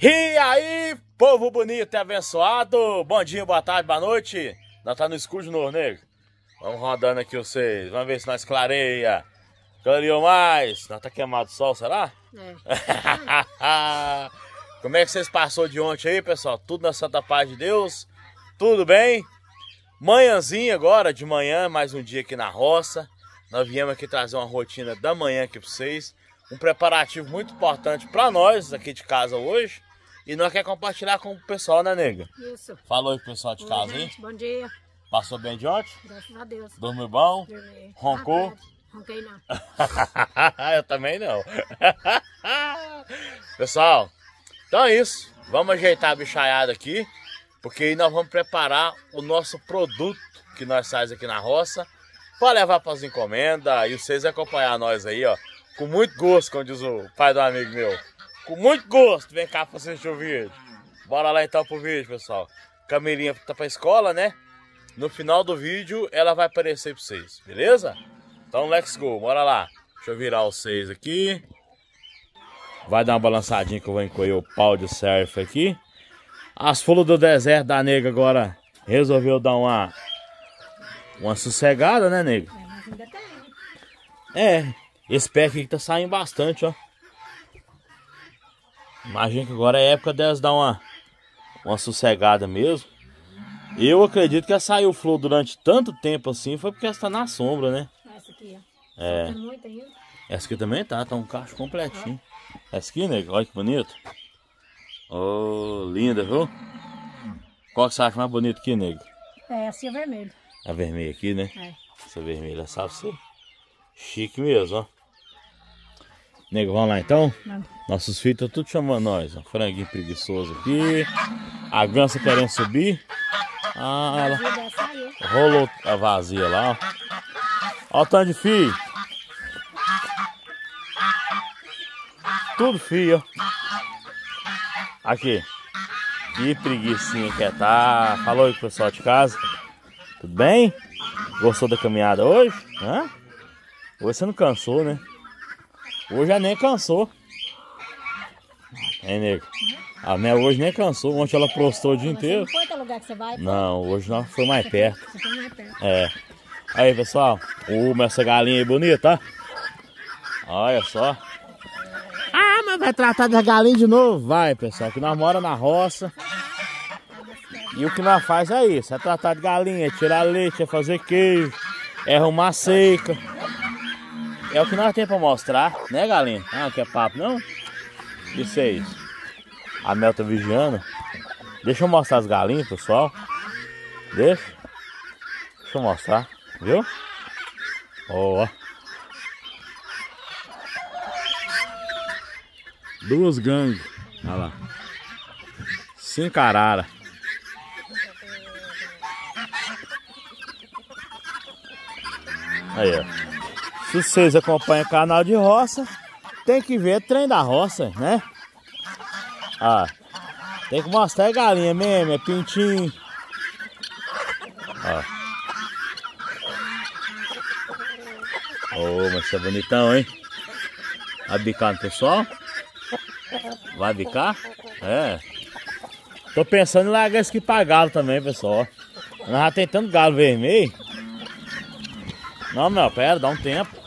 E aí, povo bonito e abençoado, bom dia, boa tarde, boa noite. Nós tá no escuro de novo, nego. Vamos rodando aqui vocês, vamos ver se nós clareia. Clareou mais? Nós tá queimado o sol, será? É. Como é que vocês passou de ontem aí, pessoal? Tudo na santa paz de Deus? Tudo bem? Manhãzinha agora, de manhã, mais um dia aqui na roça. Nós viemos aqui trazer uma rotina da manhã aqui para vocês. Um preparativo muito importante para nós aqui de casa hoje. E nós quer compartilhar com o pessoal, né, nega? Isso. Falou aí pro pessoal de Oi, casa, gente, hein? Bom dia. Passou bem de ontem? Graças a Deus. Dormiu bom? Dormi. Roncou? Ah, ronquei não. Eu também não. pessoal, então é isso. Vamos ajeitar a bichaiada aqui. Porque aí nós vamos preparar o nosso produto que nós faz aqui na roça. Para levar para as encomendas. E vocês acompanhar nós aí, ó. Com muito gosto, como diz o pai do amigo meu com muito gosto, vem cá pra assistir o vídeo. Bora lá então pro vídeo, pessoal. Camilinha tá pra escola, né? No final do vídeo ela vai aparecer pra vocês, beleza? Então let's go, bora lá. Deixa eu virar os seis aqui. Vai dar uma balançadinha que eu vou encolher o pau de surf aqui. As folhas do deserto da nega agora resolveu dar uma uma sossegada, né, nega? É, esse pé aqui tá saindo bastante, ó. Imagina que agora é época delas dar uma, uma sossegada mesmo. Eu acredito que ela saiu flor durante tanto tempo assim, foi porque ela está na sombra, né? Essa aqui, ó. É. Essa aqui também tá, tá um cacho completinho. Essa aqui, nego, olha que bonito. Oh, linda, viu? Qual que você acha mais bonito aqui, nego? É, essa é vermelha. A vermelha aqui, né? É. Essa vermelha, sabe ser? Chique mesmo, ó. Nego, vamos lá então? Não. Nossos filhos estão tudo chamando nós. Ó. Franguinho preguiçoso aqui. A gança querendo subir. Ah, ela rolou a vazia lá. Ó, ó o tanto de fio. Tudo fio, ó. Aqui. Que preguiçinha que é, tá. Falou aí pro pessoal de casa. Tudo bem? Gostou da caminhada hoje? Hã? Hoje você não cansou, né? Hoje já nem cansou. É, nego. A minha hoje nem cansou. Ontem ela prostou o dia inteiro. Não foi lugar que você vai? Não, hoje não. Foi mais perto. Você foi mais perto. É. Aí, pessoal. Uma essa galinha aí bonita, ó. Olha só. Ah, mas vai tratar da galinha de novo? Vai, pessoal. Que nós mora na roça. E o que nós faz é isso. É tratar de galinha, é tirar leite, é fazer queijo, é arrumar seca. É o que nós temos pra mostrar, né, galinha? Ah, não quer papo, não? Isso é isso. A Mel tá vigiando. Deixa eu mostrar as galinhas, pessoal. Deixa. Deixa eu mostrar, viu? Ó. Duas gangues. Olha lá. Cinco arara. Aí, ó. Se vocês acompanham o canal de roça, tem que ver trem da roça, né? Ah, tem que mostrar a galinha mesmo, é pintinho. Ó. Oh, mas você é bonitão, hein? Vai bicar no pessoal? Vai bicar? É. Tô pensando em largar esse aqui pra galo também, pessoal. Nós já tem tanto galo vermelho. Não, meu, pera, dá um tempo.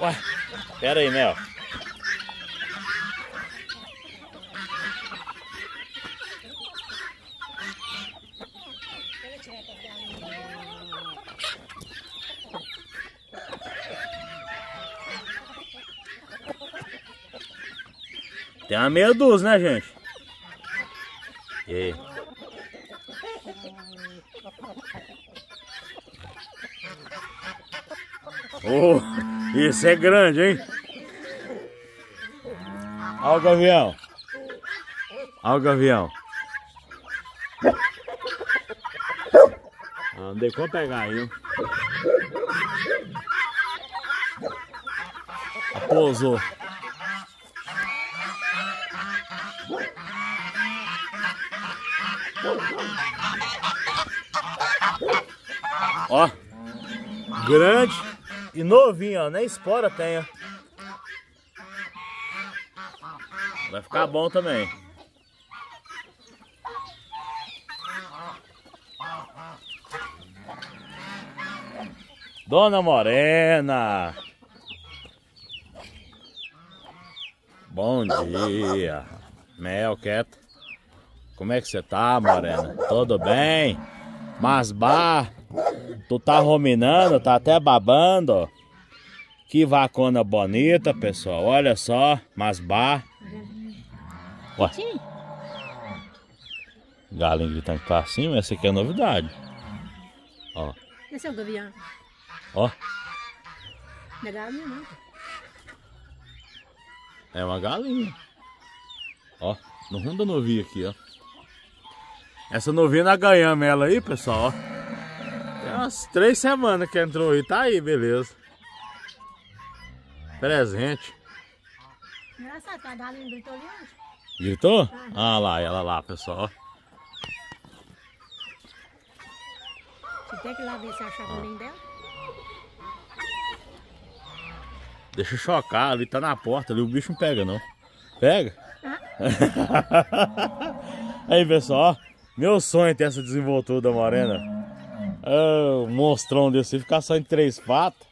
Ué, pera aí, Mel. Tem uma meia dúzia, né, gente? E aí? Oh, isso é grande, hein? Olha o gavião. Olha o gavião. Ah, não como pegar aí, Pousou. Ó, grande. E novinho, ó, nem espora tem, ó. Vai ficar bom também. Dona Morena. Bom dia. Mel, quieto. Como é que você tá, Morena? Tudo bem? Mas bar tu tá ruminando, tá até babando. Que vacona bonita, pessoal. Olha só, mas bah. Ué. Galinha gritando pra cima, essa aqui é novidade. Ó. Esse é o gavião. Ó. Não é galinha, não. É uma galinha. Ó, no rumo da novinha aqui, ó. Essa novinha nós ganhamos ela aí, pessoal, ó. Umas três semanas que entrou aí. Tá aí, beleza. Presente. Engraçado a galinha gritou ali hoje. Gritou? Ah lá, ela lá, pessoal. Você tem que ir lá ver se acha a galinha dela. Deixa eu chocar, ali tá na porta, ali o bicho não pega não. Pega? Aí pessoal, meu sonho é ter essa desenvoltura da morena. Ah, um monstrão desse, ficar só em três patas.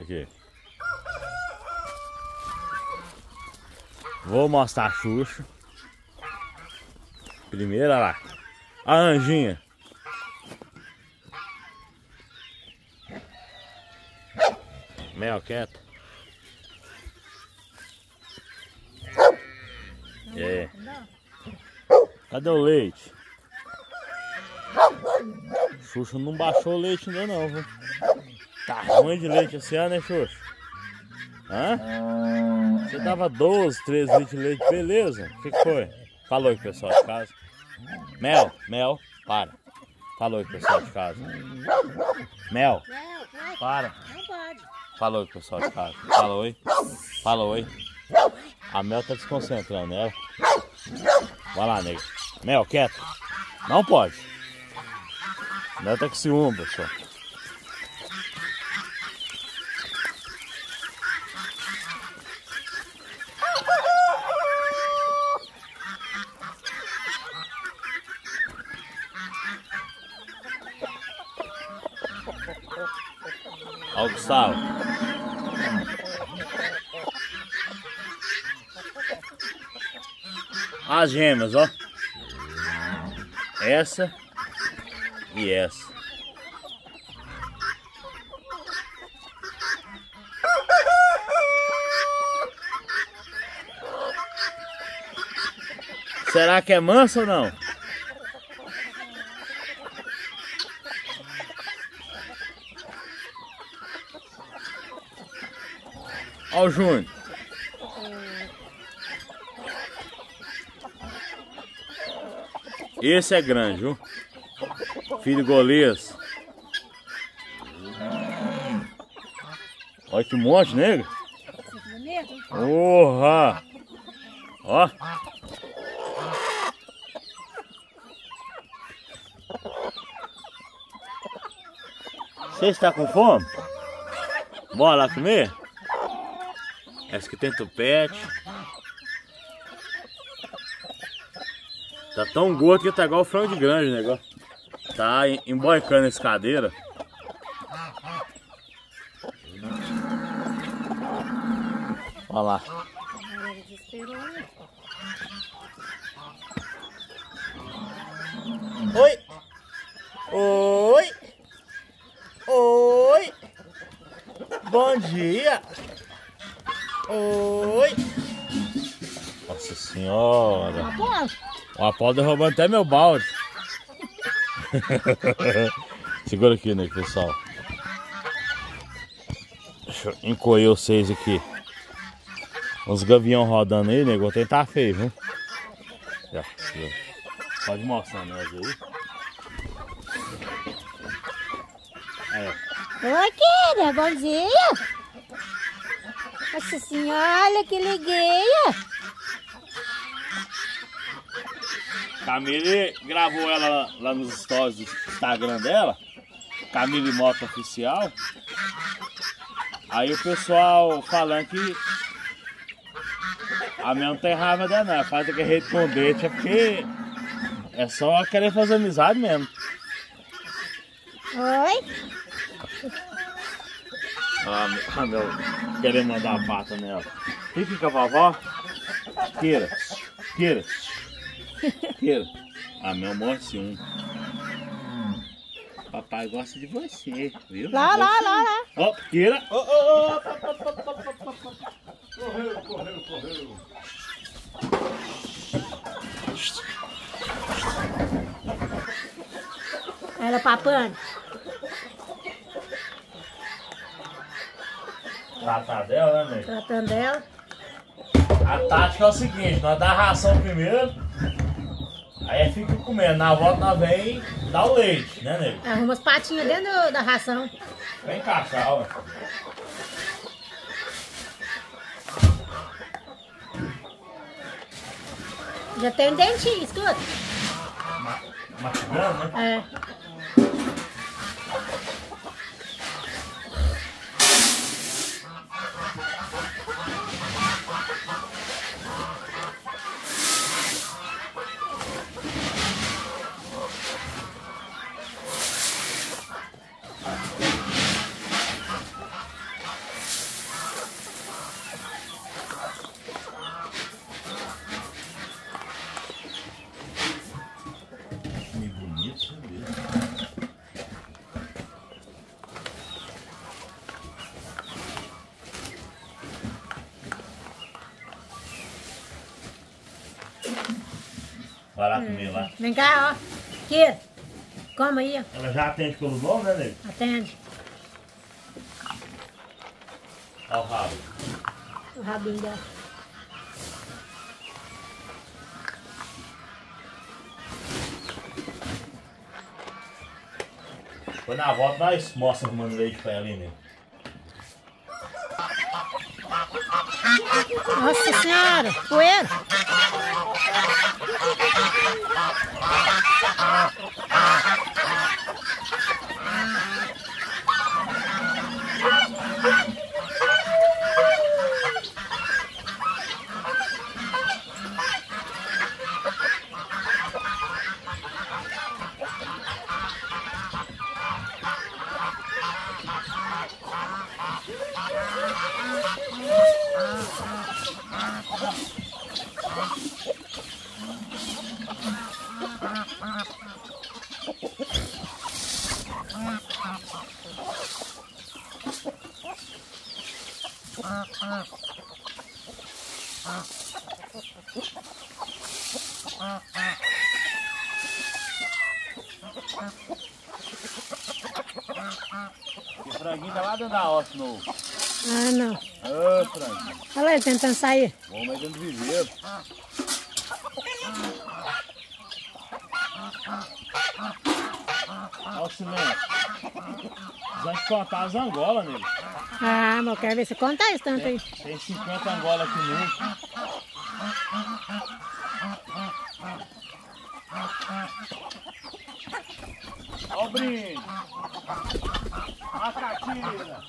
Aqui. Vou mostrar a Xuxa. Primeiro, olha lá. A Anjinha. Mel, quieto. É. Cadê o leite? Xuxa não baixou o leite ainda não, viu? Tá ruim de leite esse ano, né, Xuxa? Hã? Você dava 12, 13 litros de leite, beleza? O que, foi? Falou aí, pessoal de casa. Mel, Mel, para. Falou aí, pessoal de casa. Mel, para. Falou aí, pessoal de casa. Falou oi. Falou oi. A Mel tá desconcentrando ela. Vai lá, nego. Mel, quieto. Não pode. Mel tá com ciúme, pessoal. As gêmeas, ó. Essa essa. Será que é mansa ou não? Ó o Júnior. Esse é grande, viu? Filho Golias. Olha que monte, nego. Porra! Ó. Você está com fome? Bora lá comer? Essa que tem tupete. Tá tão gordo que tá igual o frango de grande o negócio. Tá em- emboicando essa cadeira. Olha lá. Oi! Oi! Oi! Bom dia! Oi! Nossa senhora! O Apolo derrubando até meu balde. Segura aqui, né, pessoal? Deixa eu encolher vocês aqui. Uns gavião rodando aí, nego. Vou tentar feio, viu? Já, já. Pode mostrar nós aí. Aí, ó. Oi, querida. Bom dia. Nossa senhora, que ligueia. Camille gravou ela lá, nos stories do Instagram dela. Camille Moto Oficial. Aí o pessoal falando que a minha não tem raiva dela não, faz rede com dente, é porque é só querer fazer amizade mesmo. Oi. Ah, meu, ah, meu querendo mandar a pata nela. Fica com a vovó. Queira. Queira. Queira. Ah, meu morte um. Papai gosta de você, viu? Lá, lá, lá, lá. Ó, oh, queira. Oh, oh, oh. Correu, correu, correu. Era papando. Tratar dela, né, nego? Tratando dela. A tática é o seguinte, nós dá a ração primeiro, aí fica comendo, na volta nós vem dá o leite, né, nego? Arruma as patinhas dentro da ração. Vem cá, calma. Já tem dentinho, escuta. Mastigando, né? É. Vai lá comer lá. Vem cá, ó. Aqui. Come aí, ó. Ela já atende pelo nome, né, nego? Atende. Olha o rabo. O rabinho dela. Quando na volta nós mostra arrumando leite pra ela, hein, nego? Nossa senhora, poeira. Ah, ah, ah. O franguinho tá lá dentro da osso novo. Ah, não. Ô, franguinho. Olha ele tentando sair. Vamos aí dentro do viveiro. Olha o cimento. Vamos contar as angolas nele. Ah, mas eu quero ver você conta isso tanto aí. Tem 50 angolas aqui no. Ó o brinde. A catina.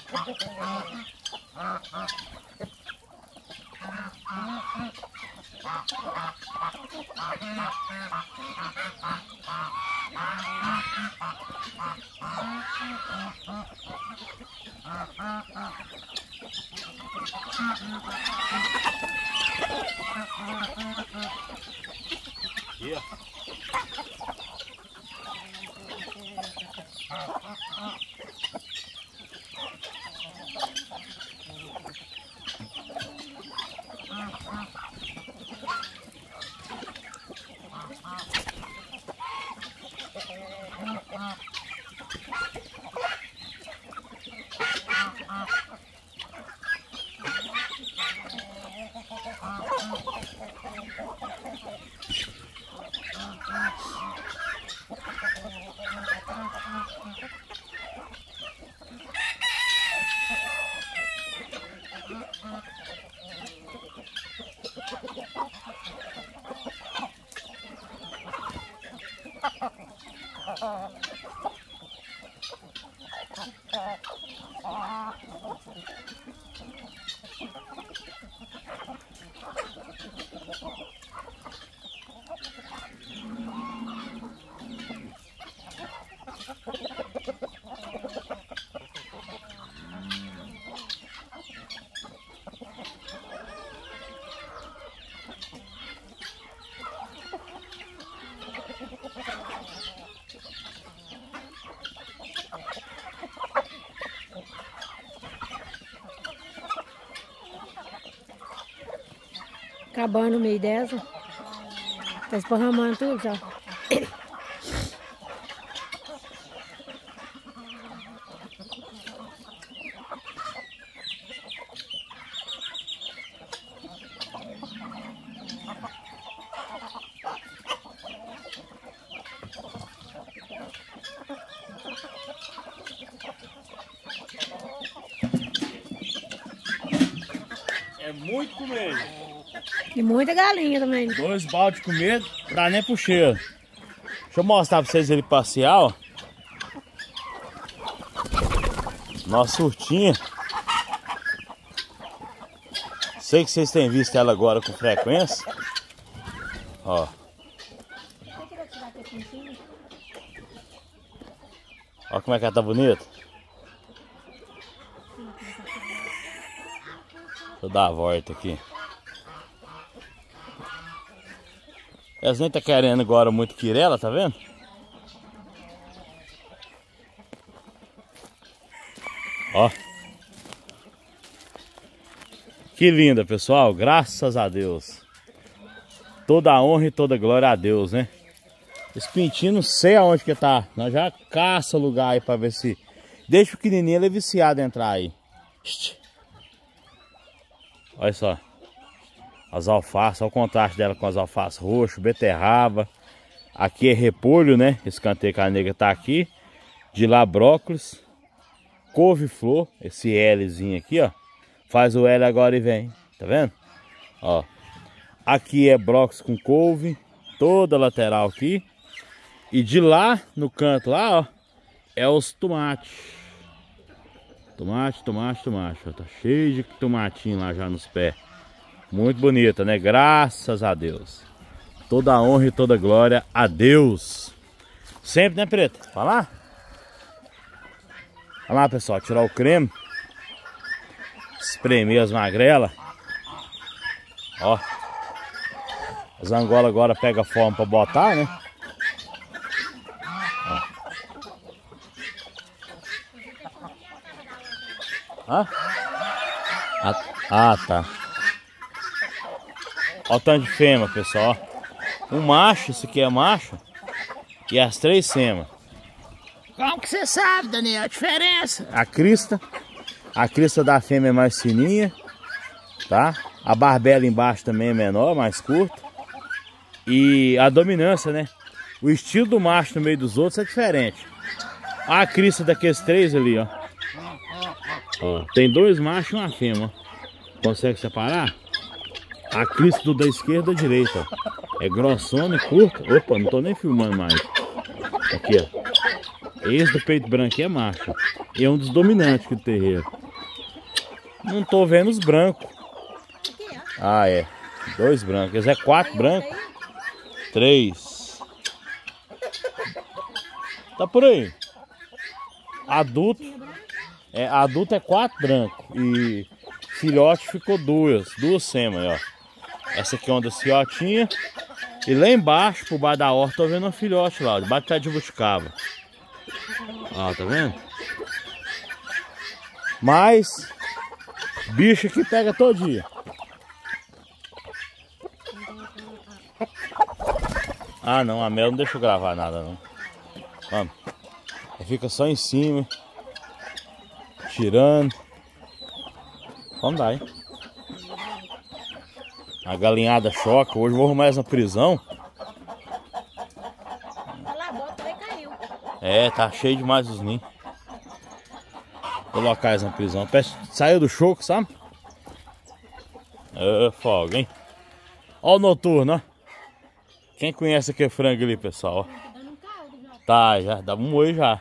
Acabando meio dessa. Tá esparramando tudo já. É muito comida. E muita galinha também. Dois baldes de comida, dá nem pro cheiro. Deixa eu mostrar pra vocês ele passear, ó. Nossa urtinha. Sei que vocês têm visto ela agora com frequência. Ó. Olha como é que ela tá bonita. Deixa eu dar a volta aqui. Elas nem tá querendo agora muito quirela, tá vendo? Ó. Que linda, pessoal. Graças a Deus. Toda a honra e toda glória a Deus, né? Esse pintinho não sei aonde que tá. Nós já caça lugar aí pra ver se... Deixa o pequenininho, ele é viciado entrar aí. Olha só. As alfaces, olha o contraste dela com as alfaces roxo, beterraba. Aqui é repolho, né? Esse canteiro que a negra tá aqui. De lá brócolis. Couve-flor. Esse Lzinho aqui, ó. Faz o L agora e vem. Tá vendo? Ó. Aqui é brócolis com couve. Toda lateral aqui. E de lá, no canto lá, ó. É os tomates. Tomate, tomate, tomate. Ó, tá cheio de tomatinho lá já nos pés. Muito bonita, né? Graças a Deus. Toda a honra e toda a glória a Deus. Sempre, né, Preta? Lá. Vai lá, pessoal. Tirar o creme. Espremer as magrelas. Ó. As angolas agora pega forma para botar, né? Hã? Ah, ah, tá. Olha o tanto de fêmea, pessoal. Um macho, esse aqui é macho. E as três fêmeas. Como que você sabe, Daniel, a diferença? A crista. A crista da fêmea é mais fininha. Tá? A barbela embaixo também é menor, mais curta. E a dominância, né? O estilo do macho no meio dos outros é diferente. A crista daqueles três ali, ó. Ó, tem dois machos e uma fêmea. Consegue separar? A crista da esquerda da direita. É grossona e curta. Opa, não tô nem filmando mais. Aqui, ó. Esse do peito branco é macho. E é um dos dominantes do terreiro. Não tô vendo os brancos. Ah, é. Dois brancos. Esse é quatro brancos. Três. Tá por aí. Adulto. É, adulto é quatro brancos. E filhote ficou duas. Duas sêmeas, ó. Essa aqui é uma das filhotinhas. E lá embaixo, por baixo da horta, tô vendo um filhote lá. Debaixo tá de buticaba. Ó, tá vendo? Mas, bicho que pega todo dia. Ah, não, a Mel não deixa eu gravar nada, não. Vamos. Fica só em cima. Tirando. Vamos dar, hein? A galinhada choca. Hoje vou arrumar essa prisão. É, tá cheio demais os ninhos. Colocar eles na prisão. Saiu do choco, sabe? É, folga, hein? Ó o noturno, ó. Quem conhece aquele frango ali, pessoal? Tá, já dá um oi já.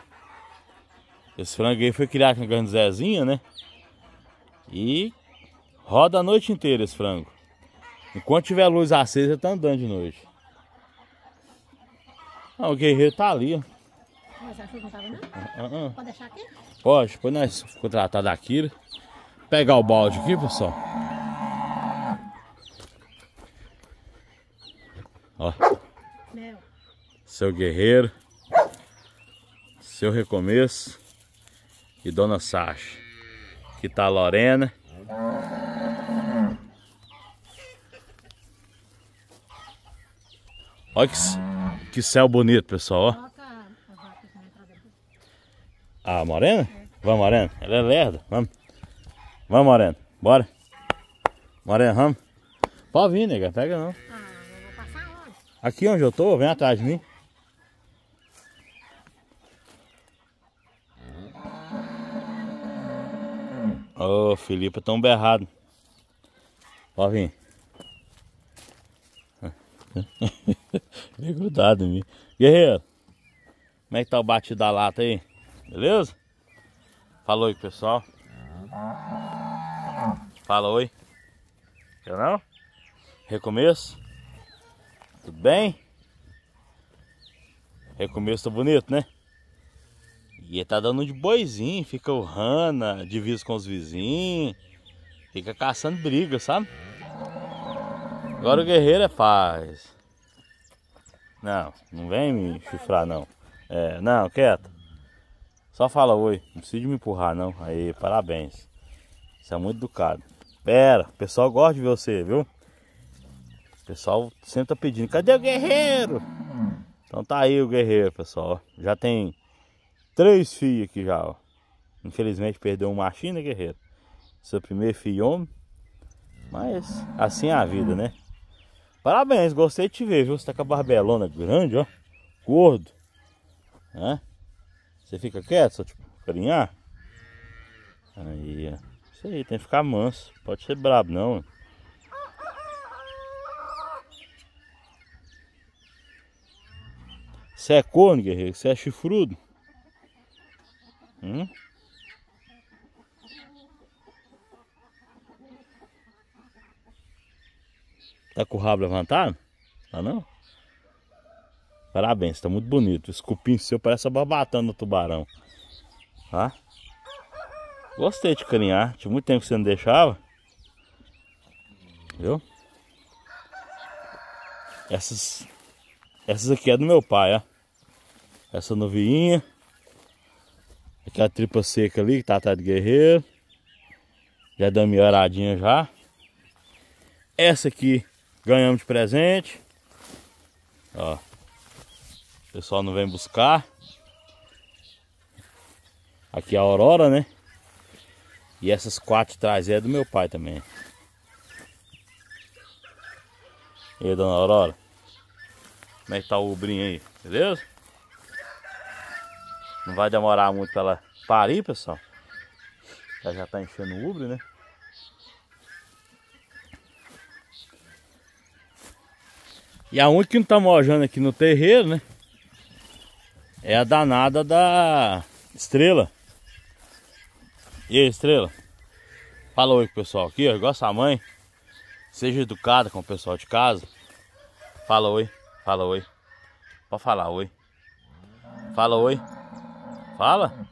Esse frango aí foi criado com a grande Zezinha, né? E roda a noite inteira esse frango. Enquanto tiver luz acesa, tá andando de noite. Ah, o guerreiro tá ali, ó. Mas que não tava não? Uh -uh. Pode deixar aqui? Pode, depois nós contratar da Kira. Pegar o balde aqui, pessoal. Ó. Mel. Seu guerreiro. Seu recomeço. E Dona Sasha. Aqui tá a Lorena. Olha que, que céu bonito, pessoal, ó. A morena? Vamos, morena. Ela é lerda. Vamos. Vamos, morena. Bora. Morena, vamos. Pode vir, nega. Pega não. Ah? Aqui onde eu tô, vem atrás de mim. Ô, oh, Felipe, tão berrado. Pode vir. Vem grudado em mim. Guerreiro, como é que tá o batido da lata aí? Beleza? Fala oi, pessoal. Fala oi. Eu não? Recomeço? Tudo bem? Recomeço tá bonito, né? E tá dando de boizinho, fica urrando, divisa com os vizinhos, fica caçando briga, sabe? Agora o guerreiro é paz. Não, não vem me chifrar não. É, não, quieto. Só fala oi, não precisa de me empurrar não. Aí, parabéns. Você é muito educado. Pera, o pessoal gosta de ver você, viu? O pessoal sempre tá pedindo, cadê o guerreiro? Então tá aí o guerreiro, pessoal. Já tem três filhos aqui já, ó. Infelizmente perdeu um machinho, né, guerreiro? Seu primeiro filho homem. Mas assim é a vida, né? Parabéns, gostei de te ver, viu? Você tá com a barbelona grande, ó. Gordo. Né? Você fica quieto, só tipo, carinhar? Aí, ó. Isso aí, tem que ficar manso. Pode ser brabo, não. Você é corno, guerreiro? Você é chifrudo? Hum? Tá com o rabo levantado? Tá não? Parabéns, tá muito bonito. Esse cupim seu parece a barbatana do tubarão. Tá? Gostei de carinhar. Tinha muito tempo que você não deixava. Viu? Essas, essas aqui é do meu pai, ó. Essa novinha. Aquela tripa seca ali que tá atrás do guerreiro. Já deu uma oradinha já. Essa aqui ganhamos de presente. Ó. O pessoal não vem buscar. Aqui é a Aurora, né? E essas quatro traseiras é do meu pai também. E aí, dona Aurora? Como é que tá o ubrinho aí? Beleza? Não vai demorar muito pra ela parir, pessoal. Ela já tá enchendo o ubre, né? E a única que não tá mojando aqui no terreiro, né? É a danada da estrela. E aí, estrela? Fala oi pessoal aqui, ó. Igual a mãe. Seja educada com o pessoal de casa. Fala oi. Fala oi. Pode falar oi. Fala oi. Fala.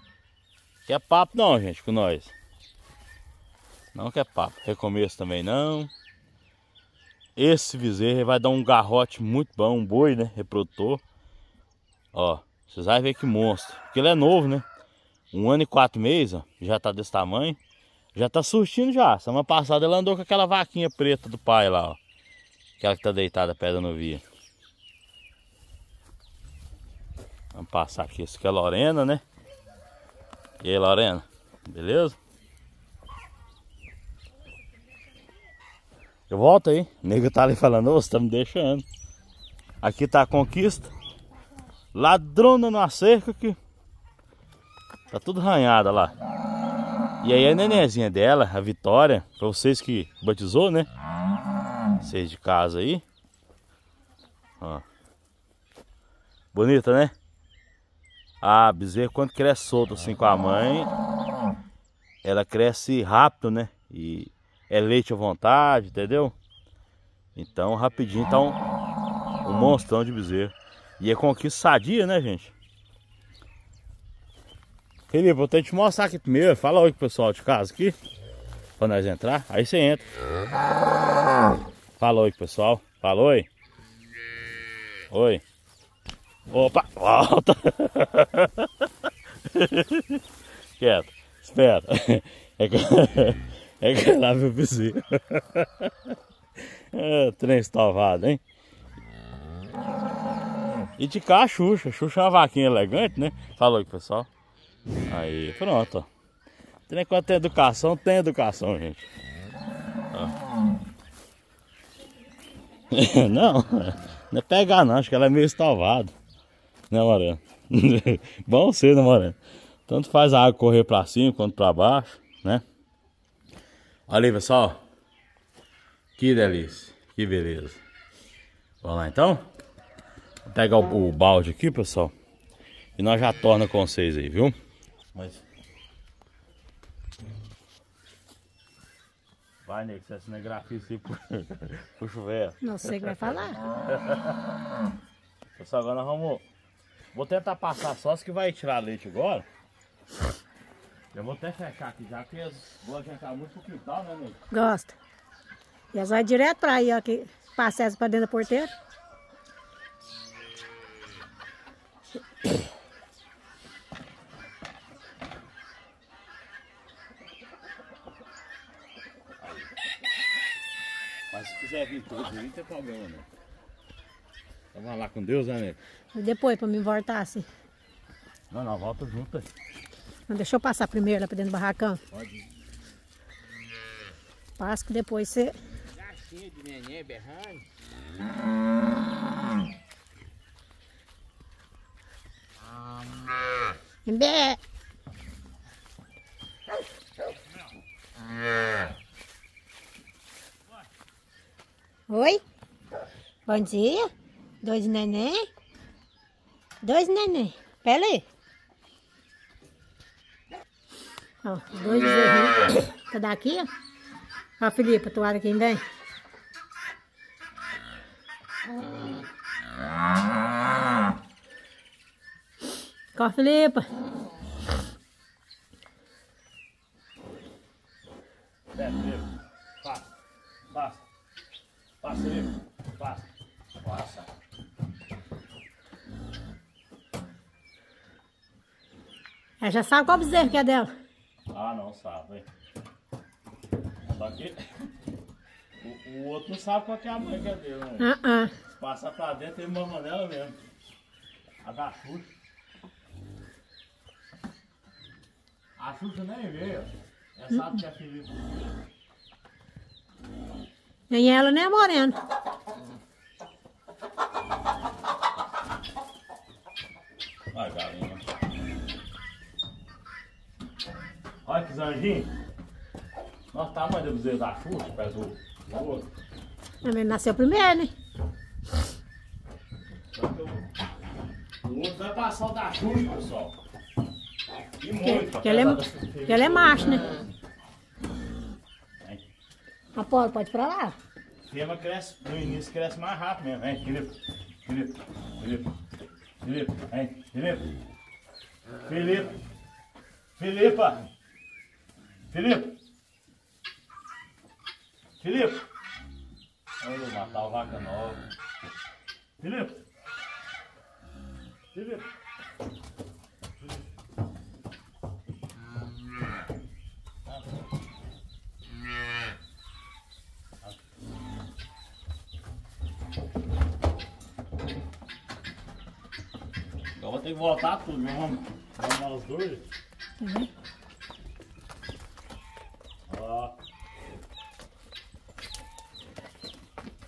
Quer papo não, gente, com nós. Não quer papo. Recomeço também não. Esse bezerro vai dar um garrote muito bom, um boi, né? Reprodutor. Ó, vocês vão ver que monstro. Porque ele é novo, né? Um ano e quatro meses, ó, já tá desse tamanho. Já tá surtindo já. Semana passada ele andou com aquela vaquinha preta do pai lá, ó. Aquela que tá deitada perto da novia. Vamos passar aqui. Esse aqui é Lorena, né? E aí, Lorena? Beleza? Eu volto aí. O nego tá ali falando, ô, você tá me deixando. Aqui tá a conquista. Ladrona numa cerca aqui. Tá tudo arranhada lá. E aí a nenenzinha dela, a Vitória, pra vocês que batizou, né? Vocês de casa aí. Ó. Bonita, né? A bezerra quando cresce solto assim com a mãe, ela cresce rápido, né? E é leite à vontade, entendeu? Então rapidinho tá um, um de bezerro. E é conquista sadia, né, gente? Felipe, vou ter que te mostrar aqui primeiro. Fala oi pro pessoal de casa aqui. Pra nós entrar. Aí você entra. Fala oi pessoal. Fala oi. Oi. Opa, volta. Quieto. Espera. É que... É meu vizinho. É, trem estovado, hein? E de cá a Xuxa. Xuxa é uma vaquinha elegante, né? Falou aí, pessoal. Aí, pronto, ó. Tem quanto tem educação, tem educação, gente. não, não é pegar não, acho que ela é meio estalvada. Né, Moreno? Bom ser, né, Moreno? Tanto faz a água correr pra cima quanto pra baixo, né? Olha aí, pessoal. Que delícia, que beleza. Vamos lá, então? Vou pegar o, o balde aqui, pessoal. E nós já torna com vocês aí, viu? Mas... Vai, Nego, você cinegrafia assim por, por chuveiro. Não sei o que vai falar. Pessoal, agora nós vamos... Vou tentar passar só que vai tirar leite agora. Eu vou até fechar aqui já, porque gostam de entrar muito pro quintal, né, Nego? Gosta. E elas vão direto pra aí, ó, que passa essa pra dentro da porteira. Mas se quiser vir todos não tem problema não. Então vamos lá com Deus, né, nego? E depois, pra me voltar assim. Não, não, volta junto aí. Não, deixa eu passar primeiro lá pra dentro do barracão. Pode. Passa que depois você... Já cheio de neném berrando. Bé. Oi? Bom dia. Dois neném? Dois neném. Pera aí. Ó, dois bezerrinhos. Tá daqui, ó. Ó, Felipe, a toalha quem vem. Corre, Felipe. É, Felipe. Passa. Passa. Passa, Felipe. Passa. Passa. Ela já sabe qual bezerro que é dela. Ah, não sabe. hein? Só que o, o outro não sabe qual que é a mãe que é dele, né? Ah, ah. Se passar pra dentro, ele mama nela mesmo. A da Xuxa. A Xuxa nem veio. Ela sabe que é Felipe. Nem ela, nem a Morena. Vai, galinha. Olha que zanjinho. O tamanho do bezerro da Xuxa, do do outro. Ela nasceu primeiro, né? O, o outro vai passar o da Xuxa, pessoal. E muito. Que, que, ela, apesar da- é, que ela é macho, né? Vem. Apolo, pode ir pra lá? Fêmea cresce, no início cresce mais rápido mesmo, vem, Felipe. Felipe, Felipe, Felipe, vem, Felipe. Felipe. Filipa. Felipe. Felipe. Eu vou matar o vaca nova. Felipe. Felipe. Eu vou ter que voltar tudo, vamos vamos os dois. Uhum. Ó.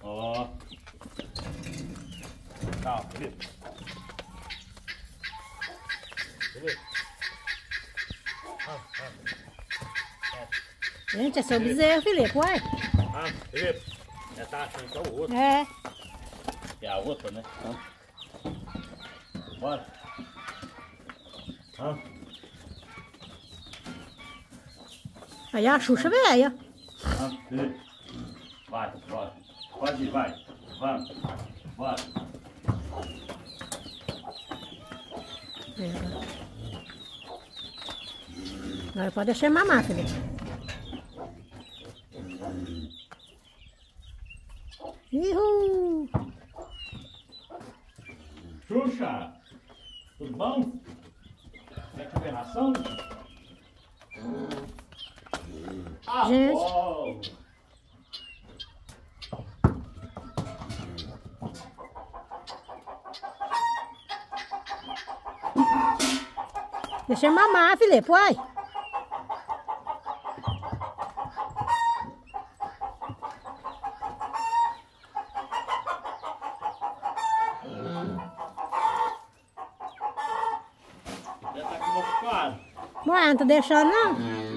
Ó. Calma, Felipe. Felipe. Ah, Gente, é seu bezerro, Felipe, uai. ah, Felipe. Já tá achando que é o outro. É. É a outra, né? Ah. Bora. Ah. Aí a Xuxa velha. Ah. Vai, bora. Pode ir, vai. Vamos. Bora. Agora pode deixar mamar, Felipe. Ihu! Xuxa! Tudo bom? Quer comer ração? Ah, Gente. bom. Deixa eu mamar, Felipe, uai. Ué, não tá deixando não?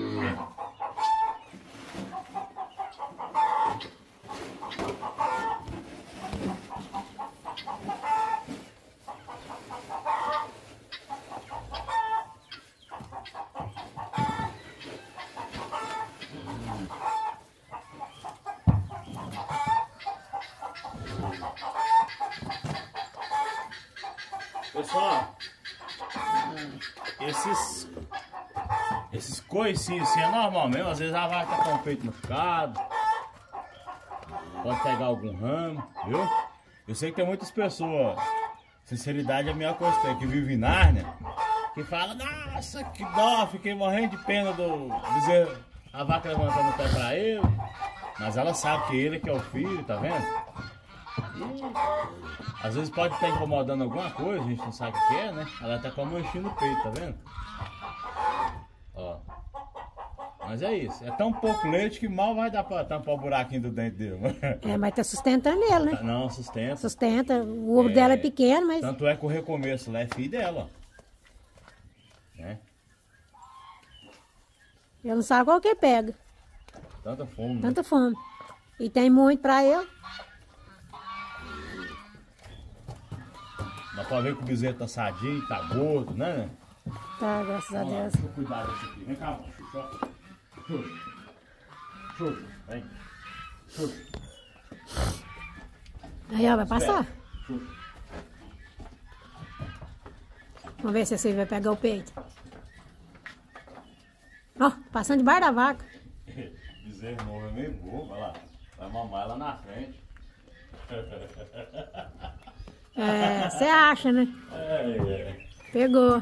Pessoal, esses esses coicinhos assim é normal mesmo, às vezes a vaca tá com o peito machucado, pode pegar algum ramo, viu? Eu sei que tem muitas pessoas, sinceridade é a melhor coisa que vive em Nárnia, que fala, nossa, que dó, fiquei morrendo de pena do dizer a vaca levantando o pé pra ele, mas ela sabe que ele que é o filho, tá vendo? E às vezes pode estar incomodando alguma coisa, a gente não sabe o que é, né? Ela tá com a manchinha no peito, tá vendo? Ó. Mas é isso. É tão pouco leite que mal vai dar pra tampar o buraquinho do dente dele. É, mas tá sustentando ele, né? Não, sustenta. Sustenta. O ovo é, dela é pequeno, mas... Tanto é que o recomeço lá é filho dela, ó. Né? Ele não sabe qual que pega. Tanta fome. Né? Tanta né? fome. E tem muito pra ele. Dá pra ver que o bezerro tá sadinho, tá gordo, né? Tá, graças a Deus. Deixa eu cuidar desse aqui. Vem cá, Xuxa. Xuxa. Xuxa, vem. Xuxa. Aí, ó, vai passar. Vamos ver se você vai pegar o peito. Ó, passando debaixo da vaca. Bezerro novo é meio bobo, olha lá. Vai mamar lá na frente. É, você acha, né? É, é. Pegou.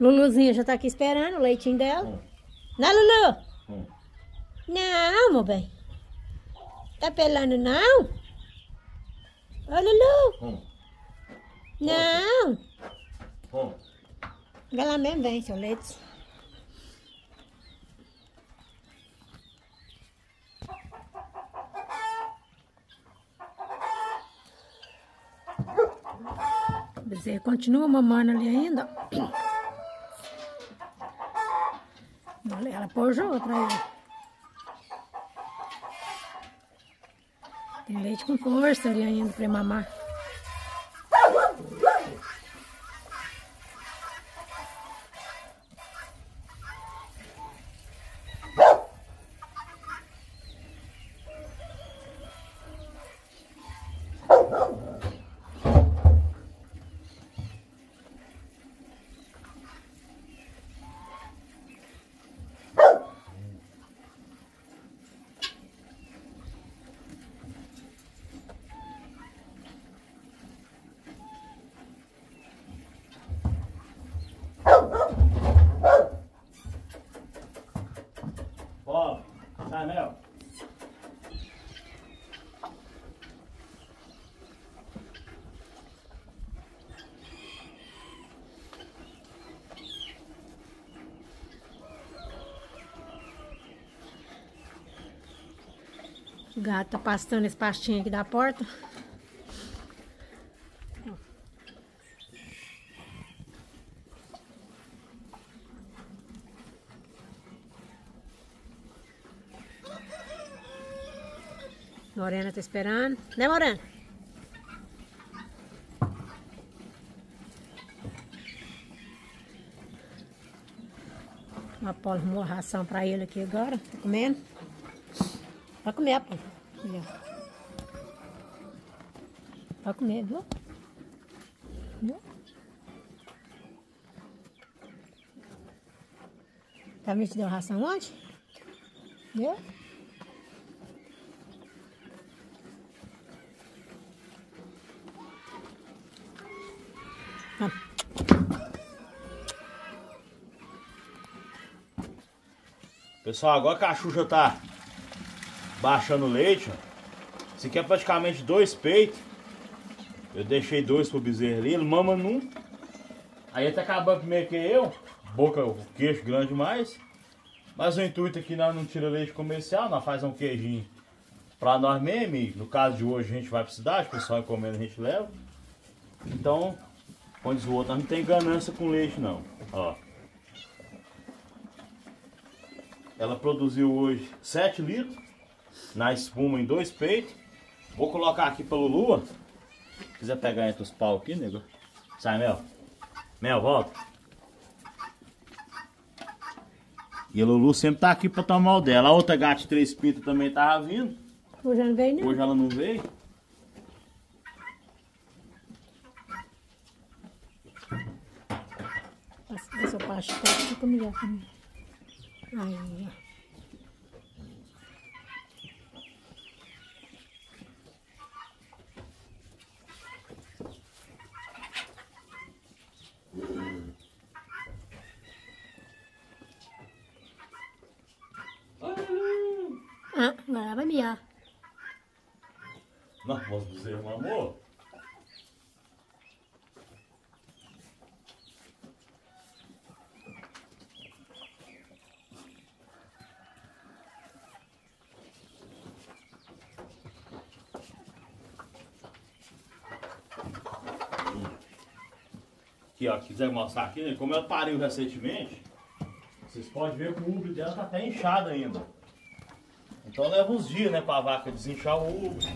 Luluzinha já tá aqui esperando o leitinho dela. Não, Lulu? Não, meu bem. Tá pelando, não? Ô, Lulu? Não. Vai lá mesmo, vem, seu leite. bezerro continua mamando ali ainda. Ela pojou pra ele. Tem leite com força ali ainda pra mamar. O gato tá pastando esse pastinho aqui da porta. Morena tá esperando. Né, Morena? A Apolo arrumou a ração pra ele aqui agora. Tá comendo? Vai comer, Apolo. Vai comer, viu? Viu? Tá vendo que deu ração ontem? Viu? Pessoal, agora que a Xuxa tá baixando o leite. Esse aqui é praticamente dois peitos. Eu deixei dois pro bezerro ali, ele mama num. Aí ele tá acabando primeiro que eu. Boca, o queixo grande demais. Mas o intuito aqui nós não tira leite comercial, nós faz um queijinho pra nós mesmo. no caso de hoje a gente vai pra cidade, o pessoal encomenda a gente leva. Então, quando diz o outro, não tem ganância com leite não. Ó. Ela produziu hoje 7 litros na espuma em dois peitos. Vou colocar aqui pelo Lua. Se quiser pegar entre os pau aqui, nego. Sai, Mel. Mel, volta. E a Lulu sempre tá aqui pra tomar o dela. A outra gata de três pintas também tava vindo. Hoje ela não veio, não. Hoje ela não veio. Essa parte tá pra mim. Aí, ó. Ah, agora vai miar. Não, posso dizer, meu amor? Aqui, ó, quiser mostrar aqui, né? Como ela pariu recentemente, vocês podem ver que o ubre dela tá até inchado ainda. Então leva uns dias, né, pra vaca desinchar o ubre.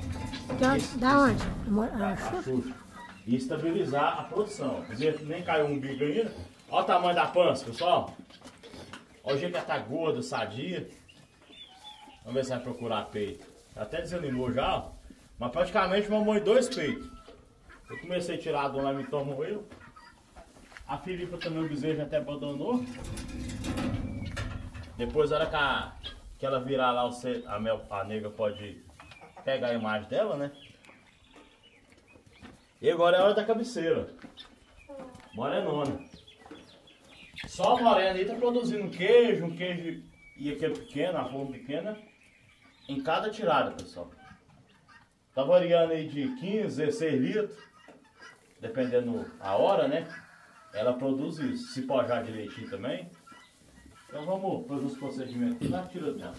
Da, da onde? Da, a E estabilizar a produção. Quer dizer, nem caiu um umbigo ainda. Olha o tamanho da pança, pessoal. Olha o jeito que ela tá gorda, sadia. Vamos ver se vai procurar peito. Até desanimou já, Mas praticamente mamou em dois peitos. Eu comecei a tirar do lá, me tomou eu. A Filipa também o bezerro até abandonou. Depois era que, a, que ela virar lá, a, mel, a nega pode pegar a imagem dela, né? E agora é a hora da cabeceira. Morenona. Só a morena aí tá produzindo queijo, um queijo e aquele pequeno, a forma pequena, em cada tirada, pessoal. Tá variando aí de 15, 16 litros, dependendo a hora, né? ela produz isso. Se pojar direitinho também. Então vamos fazer os procedimentos na tira dela.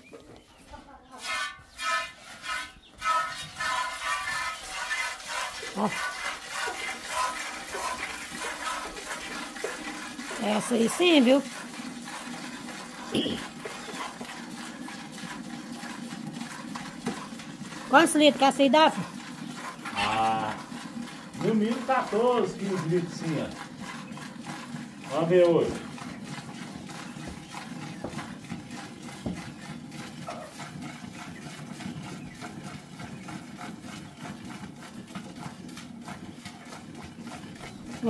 Ó. Essa aí sim, viu? Quantos litros que essa aí dá? Ah, no mínimo 14, 15 litros sim, ó. Vamos ver hoje.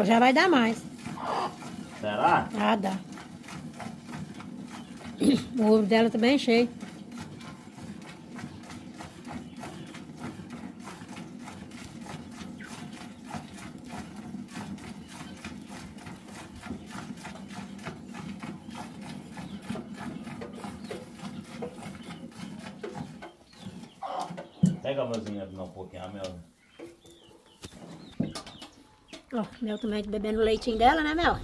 Já vai dar mais. Será? Ah, dá. O ovo dela tá bem cheio. Pega a vasilha um pouquinho, a Mel. Também bebendo o leitinho dela, né, Mel?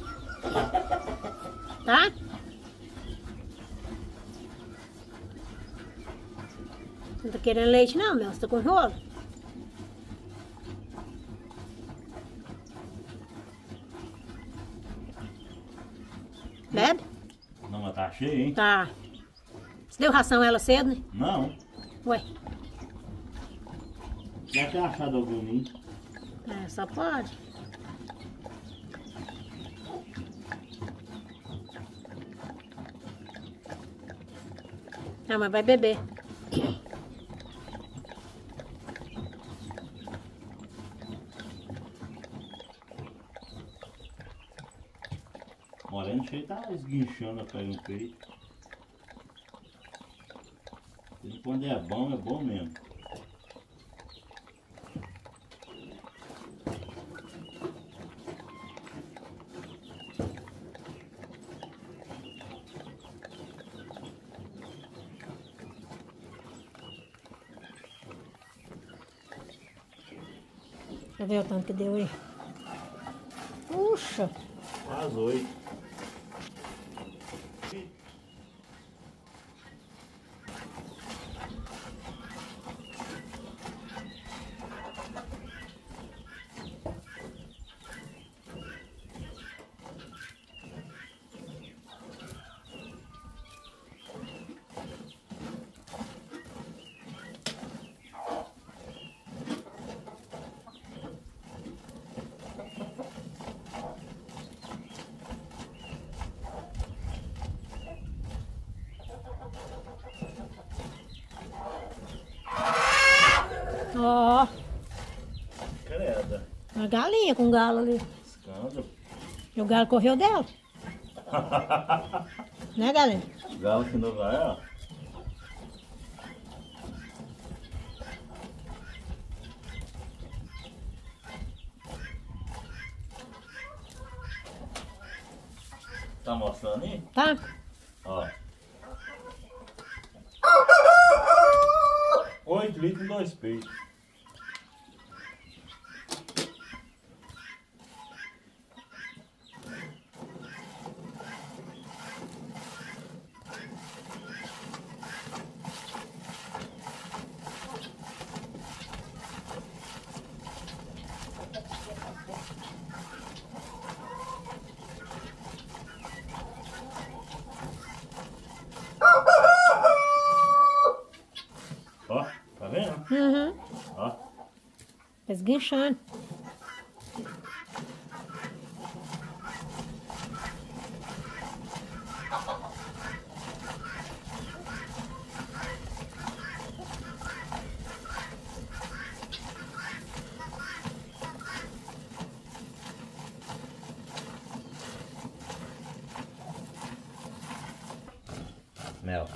Tá? Não tá querendo leite não, Mel? Você tá com rolo? Bebe? Não, mas tá cheio, hein? Tá. Você deu ração ela cedo, né? Não. Ué. Já ter achado algum ninho. É, só pode. Não, mas vai beber. Moreno cheio tá esguinchando atrás no peito. Quando é bom, é bom mesmo. Ver o tanto que deu aí. Puxa. Quase oito. Ó. Com galo ali. Escândalo. E o galo correu dela. né, galinha? Galo que não vai, ó. Tá mostrando aí? Tá. Ó. 8 litros e 2 peitos. Uhum. Ó. Esguinchando. Mel.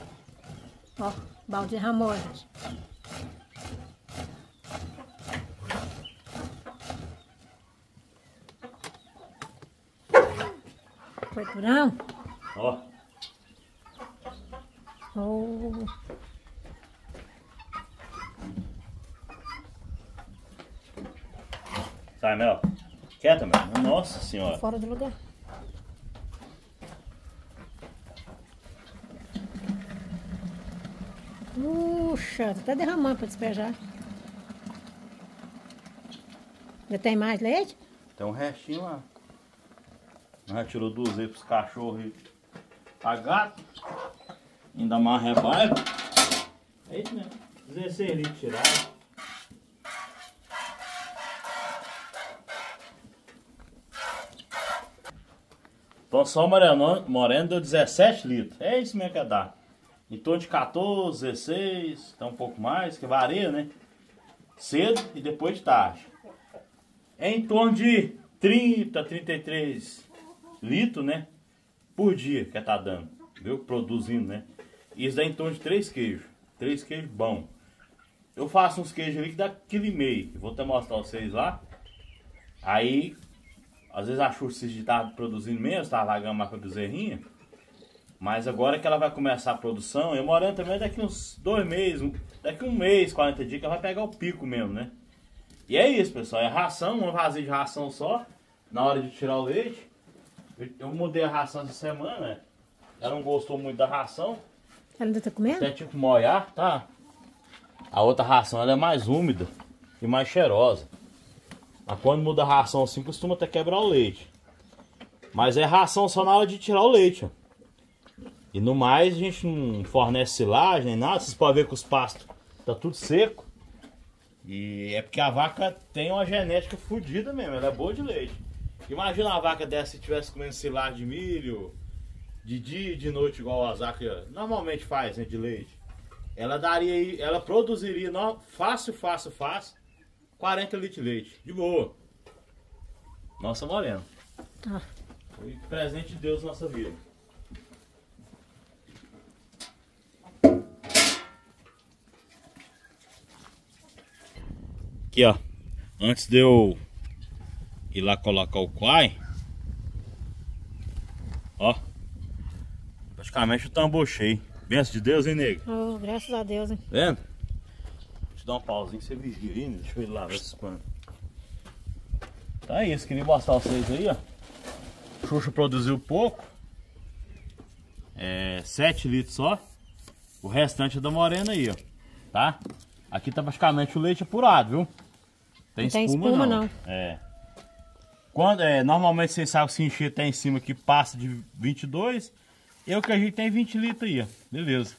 Ó, balde ramões. Durão? Ó. Oh. Sai, Mel. Quieta, Mel. Nossa senhora. Fora do lugar. Puxa, tá até derramando para despejar. Já tem mais leite? Tem um restinho lá. Já tirou duas aí pros cachorros e pra gato. Ainda mais rebaio. É isso mesmo. 16 litros tiraram. Então só moreno, moreno deu 17 litros. É isso mesmo que dá. Em torno de 14, 16, até um pouco mais, que varia, né? Cedo e depois de tarde. É em torno de 30, 33 litros, né? Por dia que tá dando, viu? Produzindo, né? Isso dá em torno de 3 queijos. 3 queijos bom. Eu faço uns queijos ali que dá quilo e meio. Vou até mostrar vocês lá. Aí, às vezes a Xuxa estar produzindo menos, tá largando mais com a bezerrinha. Mas agora que ela vai começar a produção, eu morando também daqui uns dois meses, daqui um mês, 40 dias, que ela vai pegar o pico mesmo, né? E é isso, pessoal. É ração, uma vazia de ração só, na hora de tirar o leite. Eu, mudei a ração essa semana? Ela não gostou muito da ração. Ela ainda tá comendo? Até tipo molhar, tá? A outra ração ela é mais úmida e mais cheirosa. Mas quando muda a ração assim, costuma até quebrar o leite. Mas é ração só na hora de tirar o leite, ó. E no mais, a gente não fornece silagem nem nada. Vocês podem ver que os pastos tá tudo seco. E é porque a vaca tem uma genética fodida mesmo. Ela é boa de leite. Imagina uma vaca dessa se tivesse comendo silagem de milho, de dia e de noite, igual a vaca normalmente faz, né, de leite. Ela daria, ela produziria no, fácil, fácil, fácil, 40 litros de leite. De boa. Nossa morena. Tá. Foi presente de Deus na nossa vida. Aqui, ó. Antes de eu ir lá colocar o quai. Ó. Praticamente o tambor cheio. Benção de Deus, hein, nego? Oh, graças a Deus, hein? Vendo? Deixa eu dar um pauzinho, você vigia aí, né? Deixa eu ir lá ver esses panos. Então é isso, queria mostrar vocês aí, ó. Xuxa produziu pouco. É 7 litros só. O restante é da morena aí, ó. Tá? Aqui tá praticamente o leite apurado, viu? Tem, tem espuma, espuma não. não. É. Quando, é, normalmente vocês sabem que se encher até em cima que passa de 22. Eu que a gente tem 20 litros aí, ó. Beleza.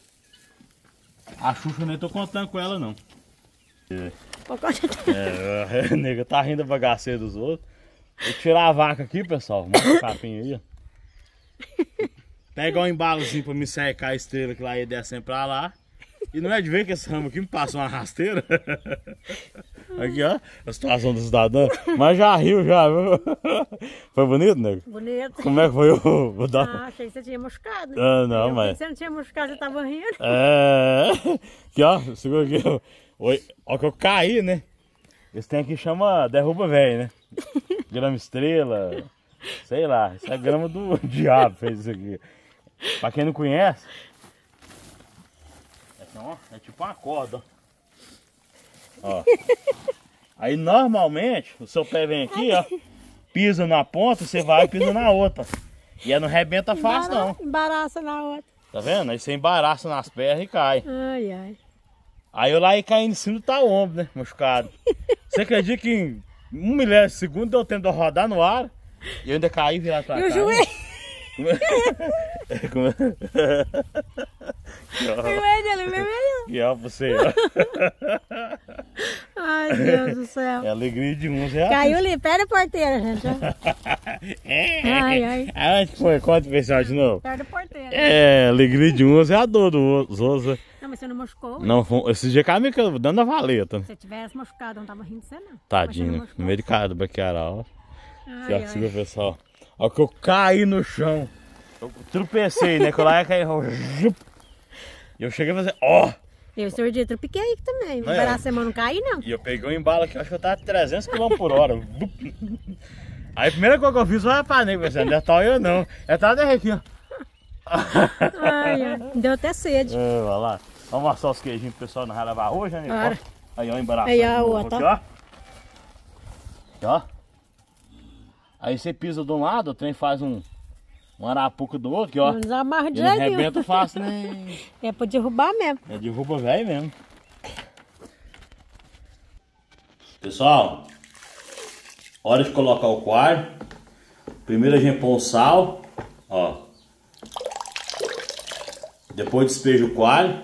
A Xuxa nem tô contando com ela não. É, é, é nega, tá rindo bagaceira dos outros. Vou tirar a vaca aqui, pessoal. Mostra o capim aí, ó. Pegar um embalozinho pra me secar a estrela que lá ia descendo pra lá. E não é de ver que esse ramo aqui me passou uma rasteira. Aqui, ó, a situação do cidadão. Mas já riu, já, viu? Foi bonito, nego? Bonito. Como é que foi o... o da... Ah, achei que você tinha moscado. Ah, não, eu mas... você não tinha moscado, você tava rindo. É... Aqui, ó, segura aqui. Oi, ó que eu caí, né? Esse tem aqui chama derruba velho, né? Grama estrela, sei lá. Isso é grama do diabo fez isso aqui. Pra quem não conhece, é, ó, é tipo uma corda, ó. Aí normalmente o seu pé vem aqui, ó, pisa na ponta, você vai e pisa na outra. E aí não rebenta fácil não. Embaraça na outra. Tá vendo? Aí você embaraça nas pernas e cai. Ai, ai. Aí eu lá e caí em cima do tal ombro, né? Machucado. Você acredita que em um milésimo de segundo deu tempo de eu rodar no ar e eu ainda caí virar pra cá. E o joelho? Como é? Vermelho ali, vermelho. Que é pra você. Ai, Deus do céu. É alegria de uns reais. Caiu ali, perto da porteira, gente. ai, ai. Aonde foi? Conta o pessoal de novo. Perto da porteira. É, alegria de uns é a dor dos outros. Não, mas você não machucou? Não, esse dia caiu me dando a valeta. Se você tivesse machucado, não tava rindo de você não. Tadinho, no meio de casa do baquearal. Ai, ai. Pessoal. Olha que eu caí no chão. Eu tropecei, né? Que eu lá cair. E eu cheguei a fazer, ó! Oh! Eu, senhor dia, tropiquei aí também. Não é? semana não cair, não. E eu peguei um embalo aqui, acho que eu tava 300 km por hora. Aí a primeira coisa que eu fiz foi pra nem, pensando, não é tal eu não. É tal aqui, ó. Ai, ai, deu até sede. É, vai lá. Vamos assar os queijinhos pro pessoal não vai levar hoje, né? Aí, ó, embaraçado. Aí, ó, outra. Aqui, ó. Aqui, ó. Aí você pisa de um lado, o trem faz um, um arapuca do outro, aqui, ó. Desamarra de Ele arrebenta fácil, né? É pra derrubar mesmo. É derruba velho mesmo. Pessoal, hora de colocar o coalho. Primeiro a gente põe o sal, ó. Depois despeja o coalho.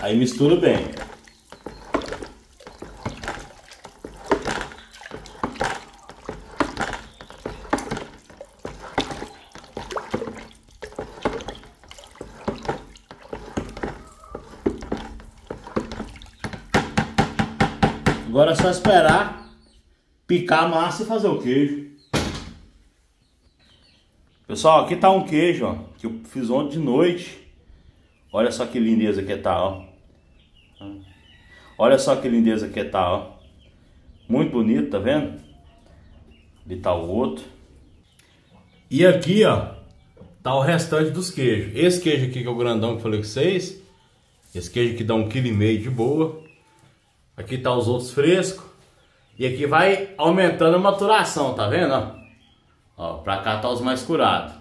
Aí mistura bem. Agora é só esperar picar a massa e fazer o queijo. Pessoal, aqui tá um queijo, ó, que eu fiz ontem de noite. Olha só que lindeza que tá, ó. Olha só que lindeza que tá, ó. Muito bonito, tá vendo? Ali tá o outro. E aqui, ó, tá o restante dos queijos. Esse queijo aqui que é o grandão que eu falei com vocês. Esse queijo aqui dá um quilo e meio de boa. Aqui tá os outros frescos. E aqui vai aumentando a maturação, tá vendo? Ó, pra cá tá os mais curados.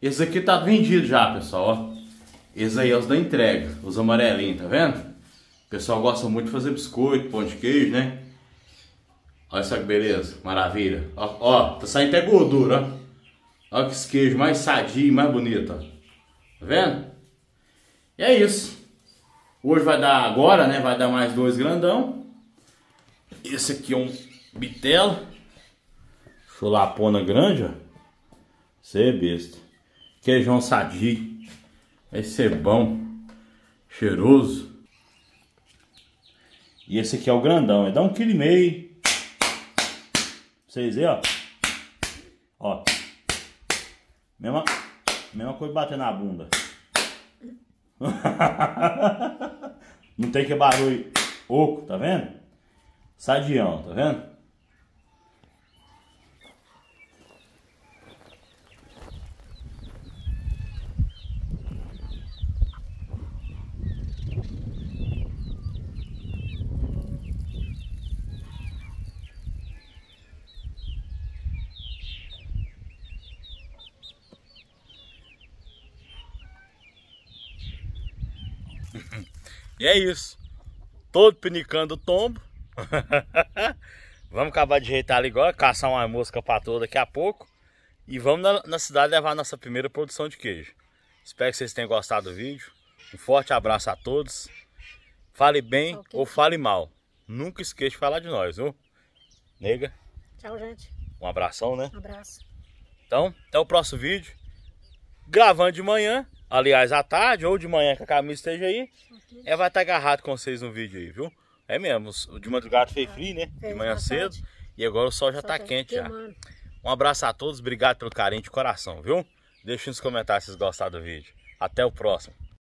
Esse aqui tá vendido já, pessoal, ó. Esse aí é os da entrega, os amarelinhos, tá vendo? O pessoal gosta muito de fazer biscoito, pão de queijo, né? Olha só que beleza, maravilha. Ó, ó tá saindo até gordura, ó. Olha que queijo mais sadio mais bonito, ó. Tá vendo? E é isso. Hoje vai dar agora, né? Vai dar mais dois grandão. Esse aqui é um bitelo. Chulapona grande, ó. Você é besta. Queijão sadio. Vai ser bom. Cheiroso. E esse aqui é o grandão. É dá um quilo e meio. Vocês verem, ó. Ó. Mesma, mesma coisa bater na bunda. Não tem que barulho oco, tá vendo? Sadião, tá vendo? E é isso. Todo pinicando o tombo. vamos acabar de ajeitar ali agora, caçar uma mosca para toda daqui a pouco. E vamos na, na cidade levar a nossa primeira produção de queijo. Espero que vocês tenham gostado do vídeo. Um forte abraço a todos. Fale bem okay. ou fale mal. Nunca esqueça de falar de nós, viu? Nega. Tchau, gente. Um abração, né? Um abraço. Então, até o próximo vídeo. Gravando de manhã, aliás, à tarde ou de manhã que a camisa esteja aí. Okay. É, vai estar agarrado com vocês no vídeo aí, viu? É mesmo, de madrugada fez frio, né? de manhã cedo. E agora o sol já está tá quente já. Um abraço a todos, obrigado pelo carinho de coração, viu? Deixe nos comentários se vocês gostaram do vídeo. Até o próximo.